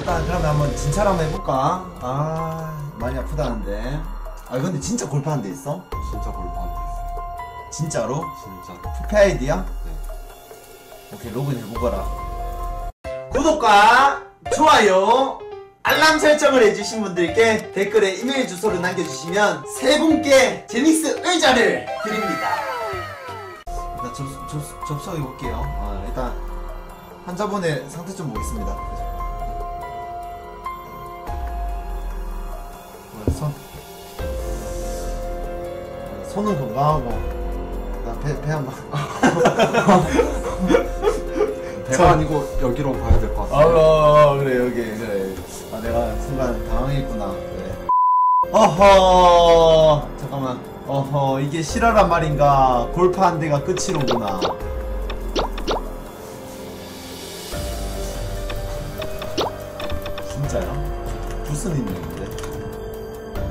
일단 그러면 한번 진찰 한번 해볼까? 아 많이 아프다는데 아 근데 진짜 골프한 데 있어? 진짜 골프한 데 있어요. 진짜로? 진짜. 부패 아이디야? 네. 오케이 로그인 해보거라 구독과 좋아요 알람 설정을 해주신 분들께 댓글에 이메일 주소를 남겨주시면 세 분께 제닉스 의자를 드립니다 일단 접, 접, 접속해볼게요 어, 일단 환자분의 상태 좀 보겠습니다 손은 건강하고 배, 배 한번 배가 아니고 여기로 가야 될것 아, 같아요. 어, 그래, 여기, 그래. 아, 내가 순간 당황했구나. 그래. 어허, 잠깐만. 어허, 이게 실화란 말인가. 골프 한 대가 끝이로구나. 진짜야? 붓은 있는데.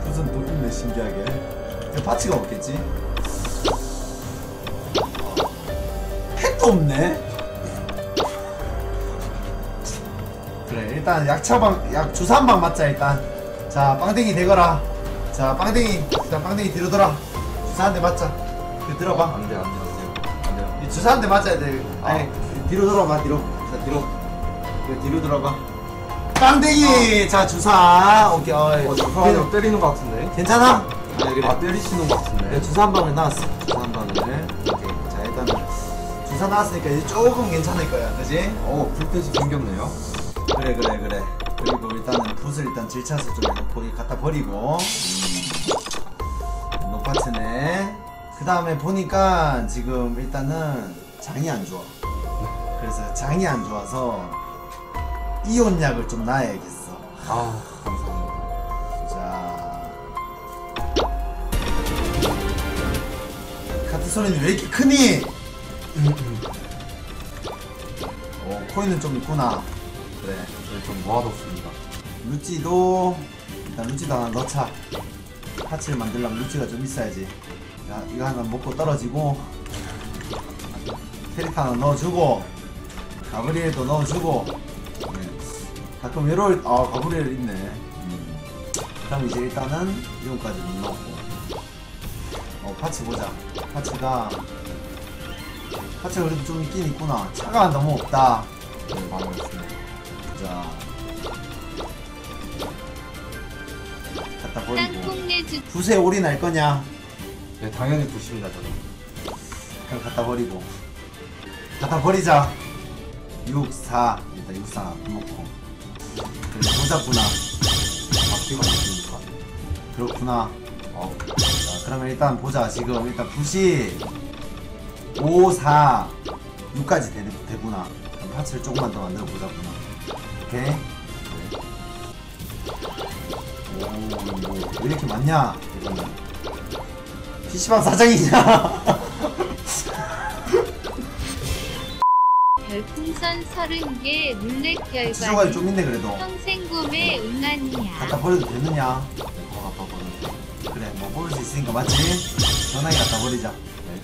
붓은 또 있네, 신기하게. 근데 파츠가 없겠지? 팩도 없네? 그래 일단 약 처방 약 주사 한방 맞자 일단 자 빵댕이 대거라 자 빵댕이 자 빵댕이 주사 한대 맞자 그 들어봐 안 돼, 안 돼, 안 돼. 안 돼요. 이 주사 한대 맞아야 돼 아니 뒤로 돌아봐 뒤로 자 뒤로 그래, 뒤로 돌아봐 빵댕이 자 주사 오케이 어이. 어, 잠깐만요. 때리는 것 같은데? 괜찮아? 아 아, 때리시는 것 같은데? 네, 주사 한 방을 나왔어 주사 한 방을 오케이 자 일단은 주사 나왔으니까 이제 조금 괜찮을 거야 그지? 어, 불빛이 생겼네요. 그래 그래 그래. 그리고 일단은 붓을 일단 쪽에 놓고 이 갖다 버리고. 음, 노파츠네. 그 다음에 보니까 지금 일단은 장이 안 좋아. 그래서 장이 안 좋아서 이온약을 좀 놔야겠어. 아, 감사합니다. 자 소리는 왜 이렇게 크니? 어 코인은 좀 있구나 그래 네, 좀 모아뒀습니다. 루찌도 일단 루찌도 하나 넣자 파츠를 만들려면 루찌가 좀 있어야지 야, 이거 하나 먹고 떨어지고 캐릭터 하나 넣어주고 가브리엘도 넣어주고 네. 가끔 외로울 아 가브리엘 있네 음. 그럼 이제 일단은 이용까지 못 넣고 어 파츠 보자. 파츠가 파츠가 그래도 좀 있긴 있구나. 차가 너무 없다. 네, 많이 없습니다. 자. 갖다 버리고. 붓에 날 거냐? 네, 당연히 부십니다, 저는. 그럼 갖다 버리고. 갖다 버리자. 6, 4 일단 6, 4 놓고. 그래 보자꾸나. 바퀴가 있습니까? 그렇구나. 어, 자 그러면 일단 보자. 지금 일단 붓이 5, 4, 6까지 되, 되구나. 그럼 파츠를 조금만 더 만들어 보자꾸나. 오케이. 오뭐왜 이렇게 많냐? 이거는. PC방 사장이냐? 별풍선 30개 룰렛 수조가 결과는 좀 있네 그래도. 평생 구매 응안이야. 갖다 버려도 되느냐. 그래 뭐 버릴 수 있으니까 맞지? 전화기 갖다 버리자 네.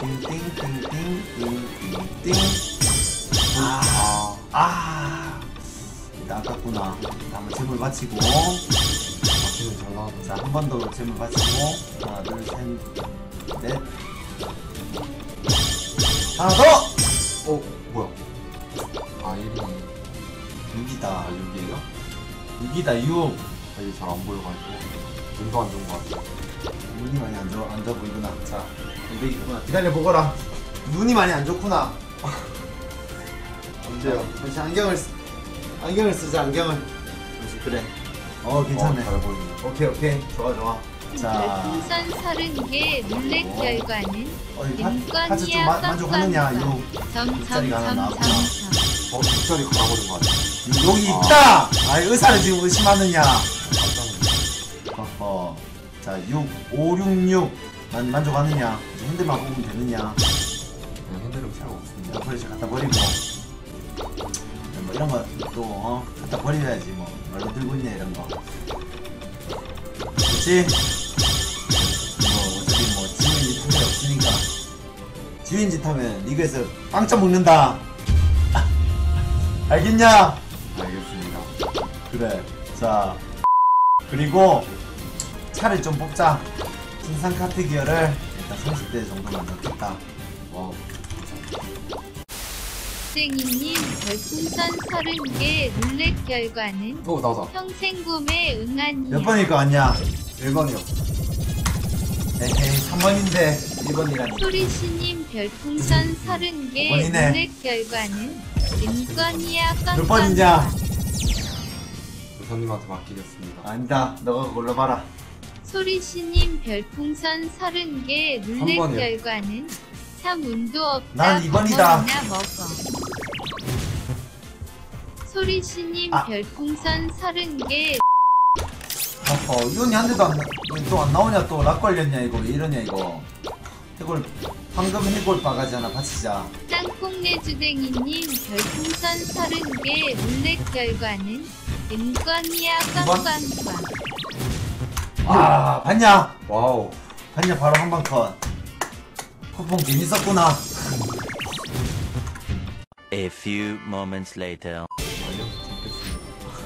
띵띵띵띵띵띵 아, 아 일단 아깝구나 일단 한번 재물 나왔는데. 자한 번 더 재물 바치고 하나 둘셋넷 하나 더! 어, 뭐야? 아, 1이 6이다 아, 6이에요? 6이다 6 아, 이게 잘 안 보여가지고. 눈도 안 좋은 것 같아요. 눈이 많이 안 좋아 안 좋아 보이구나 자 200이구나 기다려 보거라 눈이 많이 안 좋구나 안 돼요. 잠시 안경을 쓰, 안경을 쓰자 안경을 잠시 그래 어 괜찮네 어, 잘 보이네요. 오케이 오케이 좋아 좋아 자 별풍선 30개 룰렛 어. 결과는 어, 이 파- 파츠 좀 인권이야 마, 만족하느냐 하나 나왔구나. 점점점점 어, 뒷자리 갈아버린 것 같아요. 여기 아. 있다 아 의사를 지금 의심하느냐 어허 자 6, 5, 6, 6 만, 만족하느냐 이제 핸들만 뽑으면 되느냐 그냥 핸들은 필요가 없습니다. 야, 버리지 갖다 버리고 뭐 이런 거 또 어, 갖다 버려야지 뭐 말로 들고 있냐 이런 거 그렇지? 뭐 어차피 뭐 지우인 짓할일 없으니까 지우인 짓 하면 리그에서 빵점 먹는다 알겠냐? 알겠습니다. 그래. 자 그리고 차를 좀 뽑자. 신상 카트 기어를 일단 30대 정도만 넣겠다. 와우. 땡이님 별풍선 30개 룰렛 결과는 오, 나오다. 평생 구매 응안이야. 몇 번일 거 같냐? 1번이요. 에헤이 3번인데 1번이라니. 소리씨님 별풍선 30개 번이네. 룰렛 결과는 인권이야 몇 번이냐? 우선님한테 맡기겠습니다. 아니다. 너가 골라봐라. 소리씨님 별풍선 30개 룰렛 번이요. 결과는 참 운도 없다 난 이번이다. 버거나 먹어 소리씨님 아. 별풍선 30개 어허 이건이 한 대도 안또안 나오냐 또 락 걸렸냐 이거 왜 이러냐 이거. 해골 황금 해골 바가지 하나 바치자. 땅콩내 주댕이님 별풍선 30개 룰렛 결과는 이번? 꽝꽝꽝 아 봤냐? 와우. 봤냐 바로 한방 컷. 쿠폰 괜히 썼구나. A few moments later.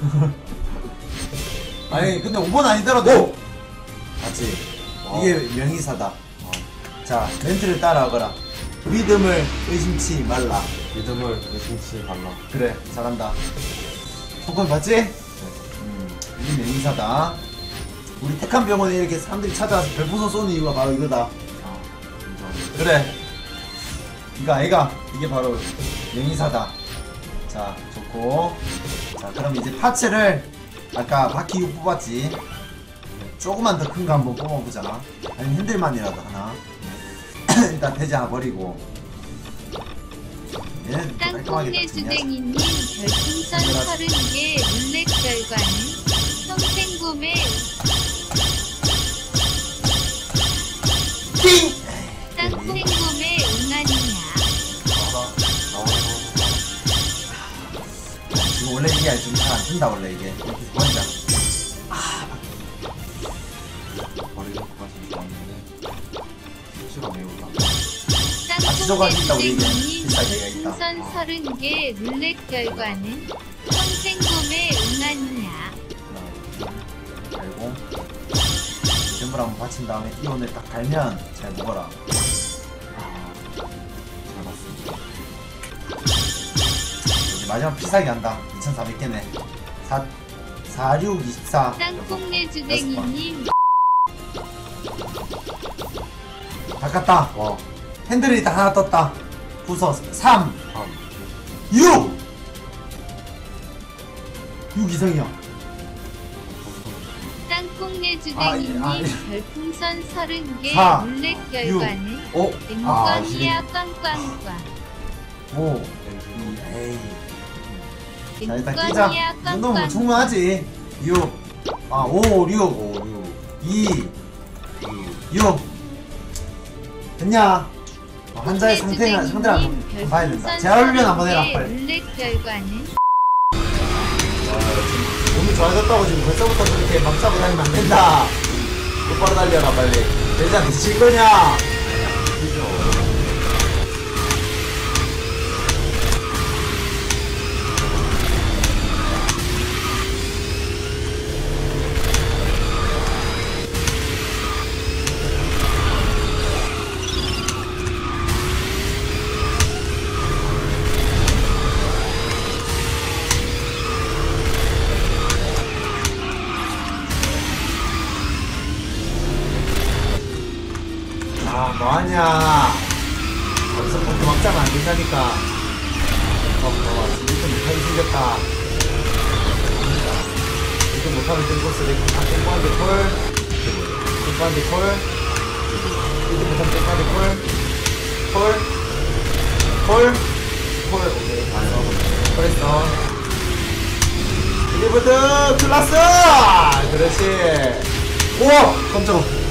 아니 근데 5번 아니더라도 맞지? wow. 이게 명의사다. 아, 자 멘트를 따라하거라. 믿음을 의심치 말라. 믿음을 의심치 말라. 그래 잘한다. 손권 봤지? 네. 음, 이게 명의사다. 우리 택한 병원에 이렇게 사람들이 찾아와서 별풍선 쏘는 이유가 바로 이거다. 그래. 이거 아이가 이게 바로 명의사다. 자 좋고. 자 그럼 이제 파츠를 아까 바퀴 6 뽑았지. 조금만 더 큰 거 한번 뽑아보자. 아니면 핸들만이라도 하나. 일단 하나 버리고. 얘는 정리하자. 땅콩내주댕이님 별풍선 30개 룰렛 결과는 구매 뜬다 원래 이게. 이렇게. 수치가 매우 나. 우리 이제. 땅콩내주댕이님 비싸게 있다. 별풍선 30개 룰렛 결과는 평생 구매 응안이야. 달고 전부 한번 받친 다음에 이온을 딱 달면 잘 먹어라. 아, 마지막 필살기 한다. 2400개네 4 4 6 24 땅콩내 주댕이님. 다 깠다. 와, 핸들이 다 하나 떴다. 부서 3 3. 6 6 이상이야 땅콩내 주댕이님 아, 예, 아, 예. 별풍선 30개 사, 룰렛. 결과는 어? 아, 인권이야 꽝꽝꽝 5 네. 2 에이 자 일단 끼자 인권이야 이 정도면 뭐 충분하지 6 아, 5, 6, 5, 6, 2, 2, 6 됐냐? 어, 환자의 상태가 상태를 한번 봐야 된다. 재활 훈련 한번 해라 빨리. 몸이 좋아졌다고 지금 벌써부터 그렇게 막 잡고 다니면 안 된다. 똑바로 달려라 빨리. 대장 미칠 거냐? 뭐하냐? 벌써부터 막 잡으면 안 된다니까. 어, 어, 지금 못하게 생겼다. 지금 못하면 된 이렇게 다 땡과한데 콜. 땡과한데 콜. 이제 못하면 땡과한데 콜. 콜. 콜. 콜. 오케이. 알았어. 콜했어. 리브드 클라스! 그렇지. 우와! 깜짝아.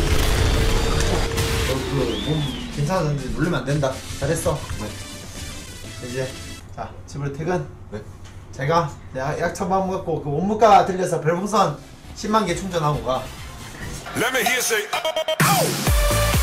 몸 괜찮았는데 누르면 안 된다. 잘했어. 네. 이제, 자, 집으로 퇴근. 네. 제가 약, 약 처방 먹고 그 원무가 들려서 별풍선 10만 개 충전하고 가. Let me hear say, oh, oh.